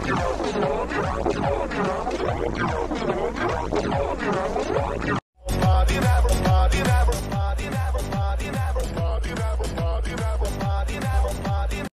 Oh, my God.